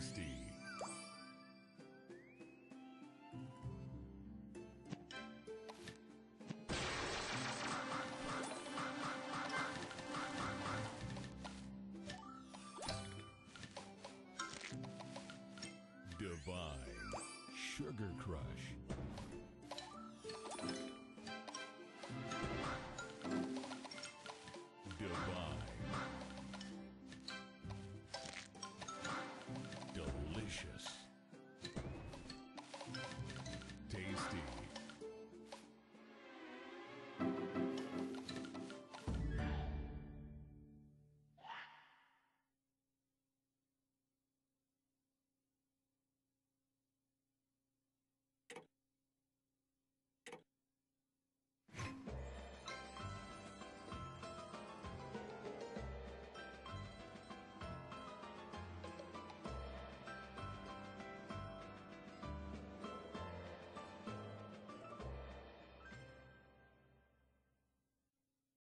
tasty. Divine Sugar Crush.